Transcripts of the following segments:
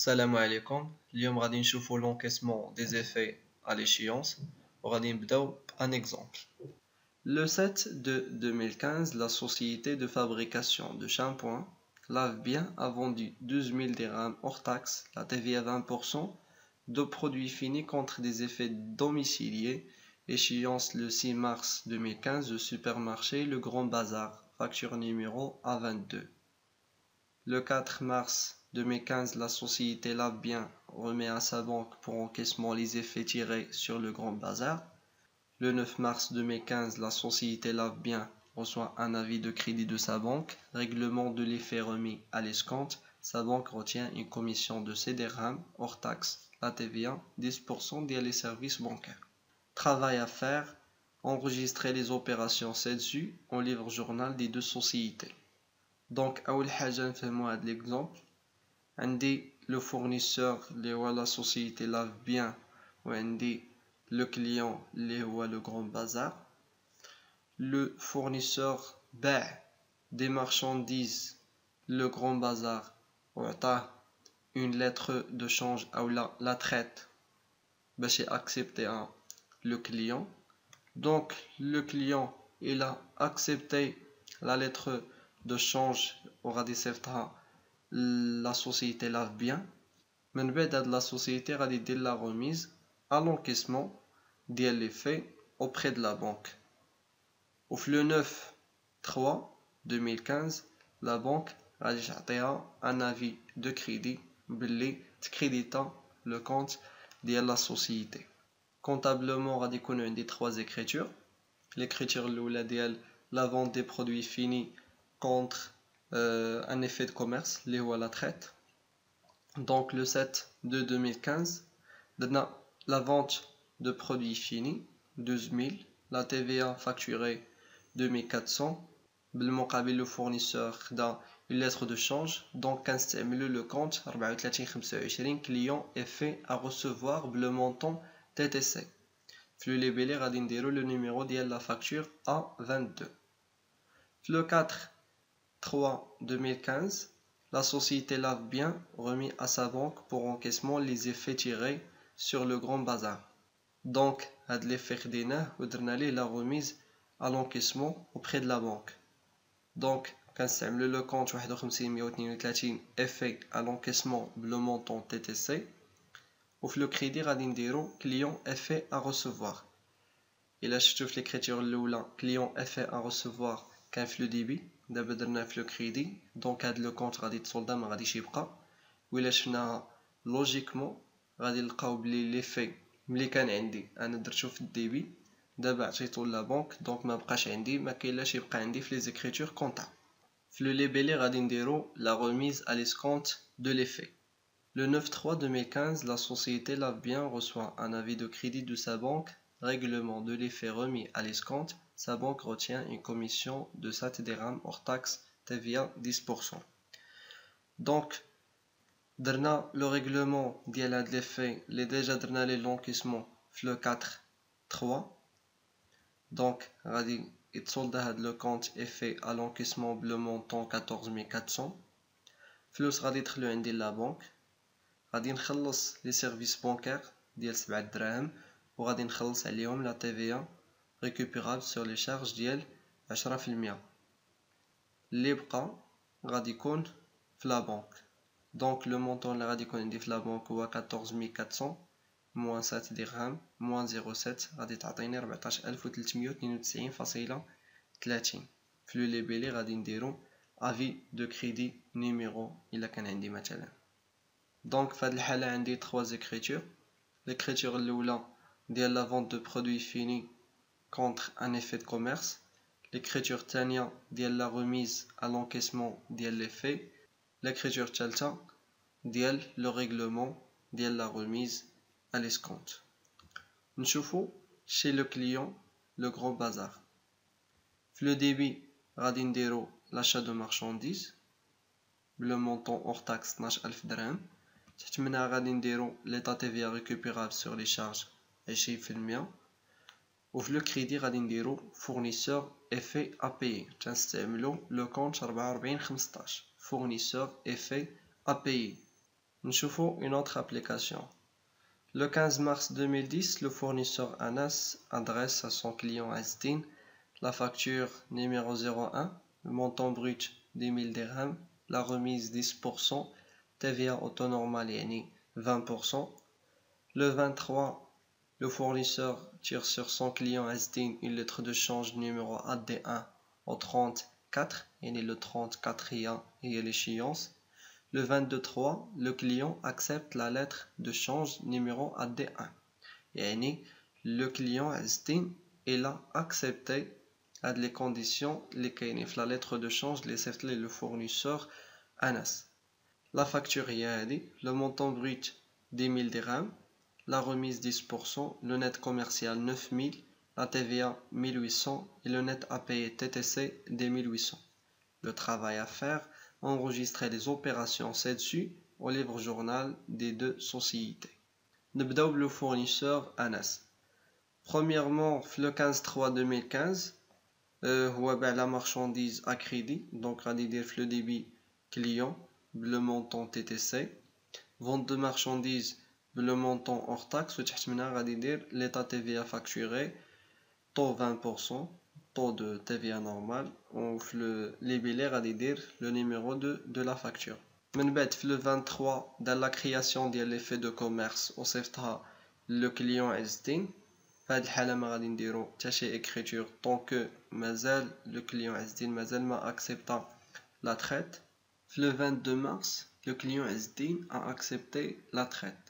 السلام عليكم اليوم غادي نشوفو l'encaissement des effets à l'échéance وغادي نبداو un exemple Le 7 de 2015, la société de fabrication de shampoing Lave Bien a vendu 12 000 dirhams hors taxe, la TVA 20%, de produits finis contre des effets domiciliés. Échéance le 6 mars 2015, le supermarché Le Grand Bazar, facture numéro A22. Le 4 mars 2015, la société Lave Bien remet à sa banque pour encaissement les effets tirés sur le Grand Bazar. Le 9 mars 2015, la société Lave Bien reçoit un avis de crédit de sa banque, règlement de l'effet remis à l'escompte. Sa banque retient une commission de CDRAM hors taxe, la TVA, 10% des les services bancaires. Travail à faire, enregistrer les opérations ci-dessus en livre journal des deux sociétés. Donc, à moi l'exemple عندي le fournisseur اللي هو la société lave bien وعندي le client اللي هو le grand bazar le fournisseur باع des marchandises le grand bazar وعطاه une lettre de change ou la, la traite باش accepter le client donc le client il a accepté la lettre de change وغادي يصيفطها la société lave bien من بعد la société غادي دير la remise à l'encaissement ديال les faits auprès de la banque au le 9 3 2015 la banque غادي تعطيها un avis de crédit باللي تكريديتا le compte ديال la société comptablement غادي يكونوا عندي trois écritures l'écriture الاولى ديال la vente des produits finis contre euh, un effet de commerce, les à la traite. Donc le 7 de 2015, la vente de produits finis, 12 000, la TVA facturée 2400, le fournisseur dans une lettre de change, donc le compte 34 client est fait à recevoir le montant TTC. Le numéro de la facture A22. Le 4 3 2015, la société Lave Bien remis à sa banque pour encaissement les effets tirés sur le grand bazar. Donc, ad l'effet ou la remise à l'encaissement auprès de la banque. Donc, quand le compte 5132 est fait à l'encaissement le montant TTC, ou le crédit radindiro client est fait à recevoir. Je trouve l'écriture le client est à recevoir qu'un. دابا درنا في لو كريدي دونك هاد لو كونت غادي تصولدا ما غاديش يبقى وإلا شفناها لوجيكمون غادي نلقاو بلي لي في ملي كان عندي انا درتو في الديبي دابا عطيتو لا بنك دونك ما بقاش عندي ما كاينلاش يبقى عندي في لي زيكريتور كونطا في لو ليبيلي غادي نديرو لا remise à l'escompte de l'effet Le 9-3 2015, la société Lave Bien reçoit un avis de crédit de sa banque, règlement de l'effet remis à l'escompte sa banque retient une commission de 7 dirhams hors taxe TVA 10%. Donc, le règlement ديال هاد l'effet les déjà درنا لي l'encaissement le 4 3 donc غادي يتصولدا هاد le compte est fait à l'encaissement le montant 14400 فلوس غادي يدخلو عندي لا بنك غادي نخلص لي سيرفيس بانكير ديال 7 دراهم وغادي نخلص عليهم لا تي في récupérable sur les charges ديال 10% اللي بقى غادي يكون في لا بنك دونك لو مونطون اللي غادي يكون عندي في لا بنك هو 14400 موان 7 درهم موان 0.7 غادي تعطيني 14392.30 في لو ليبيلي غادي نديرو افي دو كريدي نيميرو الا كان عندي مثلا دونك في هاد الحاله عندي 3 زيكريتور ليكريتور الاولى ديال لا فونت دو برودوي فيني contre un effet de commerce, l'écriture tania dial la remise à l'encaissement dial l'effet, l'écriture tchalta dial le règlement dial la remise à l'escompte. Nchoufou chez le client le grand bazar. Le débit radindero l'achat de marchandises, le montant hors taxe 12000 dirham. تتمنى غادي نديرو l'état TVA récupérable sur les charges 20% وفي لو كريدي غادي نديرو فورنيسور افي ا بي تنستعملو لو كونت 44 15 فورنيسور افي ا بي نشوفوا une autre application. Le 15 mars 2010, le fournisseur Anas adresse à son client Astin la facture numéro 01, le montant brut 10 000 dirhams, la remise 10%, TVA auto normal 20%. Le 23, le fournisseur tire sur son client Astin une lettre de change numéro AD1 au 34, et le 34 et l'échéance. Le 22.3, le client accepte la lettre de change numéro AD1. Yani, le client estime il a accepté les conditions les la lettre de change les le fournisseur ANAS. La facture le montant brut 10 000 dirhams, la remise 10%, le net commercial 9000, la TVA 1800 et le net à payer TTC des 1800. Le travail à faire, enregistrer les opérations ci-dessus au livre journal des deux sociétés. Le fournisseur Anas. Premièrement, le 15-3-2015, euh, la marchandise à crédit, donc à le débit client, le montant TTC, vente de marchandises le montant hors taxe وتحت منها غادي يدير l'état TVA facturé taux 20% taux de TVA normal on le libellé à dire le numéro de, de la facture من بعد le 23 dans la création de l'effet de commerce وصيفطها le client Estin في هذه الحالة ما غادي نديرو حتى شي écriture tant que مازال le client Estin مازال ما accepta la traite le 22 mars le client Estin a accepté la traite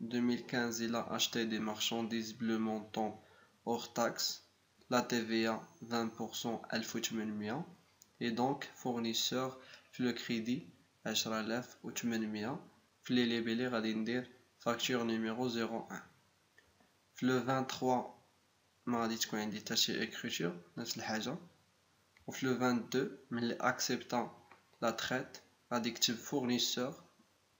2015, il a acheté des marchandises bleues montant hors taxe, la TVA 20% al et donc fournisseur le crédit 10800 les libellé غادي ندير facture numéro 01 le 23 ما غادي تكون عندي حتى شي écriture نفس الحاجه وفي le 22 ملي acceptant la traite غادي fournisseur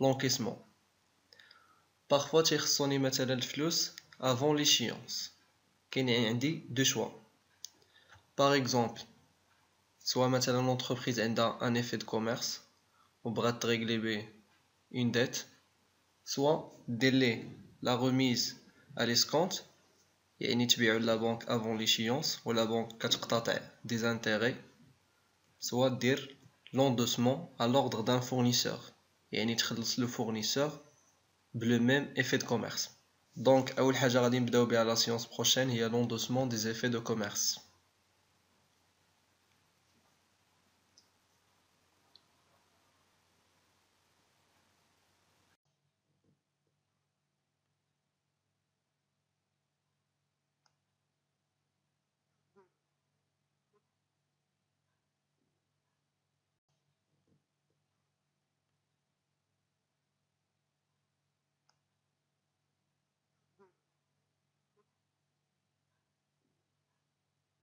l'encaissement. Parfois, tu as مثلا الفلوس avant l'échéance. كاين عندي deux choix. Par exemple, soit مثلا l'entreprise a un effet de commerce ou بغات régler une dette, soit délai la remise à l'escompte يعني تبيعوا la banque avant l'échéance ou la banque كتقتطع des intérêts soit dire l'endossement à l'ordre d'un fournisseur يعني تخلص لو فورنيسور بلو ميم ايفي دو كوميرس دونك اول حاجه غادي نبداو بها لا سيونس بروشين هي لوندوسمون دي زيفي دو كوميرس